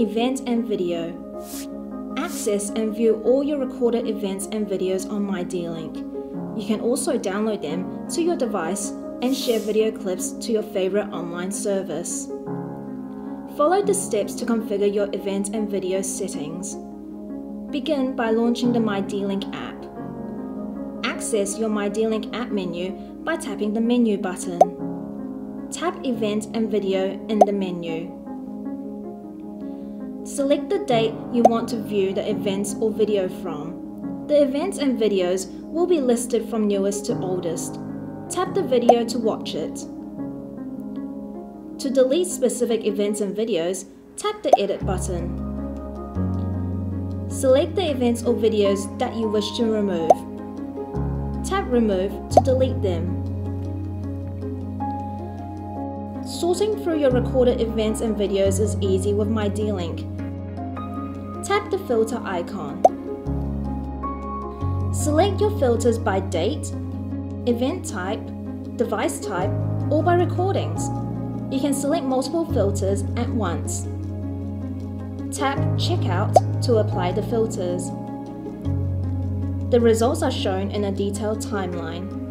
Event and Video. Access and view all your recorded events and videos on mydlink. You can also download them to your device and share video clips to your favorite online service. Follow the steps to configure your event and video settings. Begin by launching the mydlink app. Access your mydlink app menu by tapping the menu button. Tap Event and Video in the menu. Select the date you want to view the events or video from. The events and videos will be listed from newest to oldest. Tap the video to watch it. To delete specific events and videos, tap the Edit button. Select the events or videos that you wish to remove. Tap Remove to delete them. Sorting through your recorded events and videos is easy with mydlink. Tap the filter icon. Select your filters by date, event type, device type, or by recordings. You can select multiple filters at once. Tap Checkout to apply the filters. The results are shown in a detailed timeline.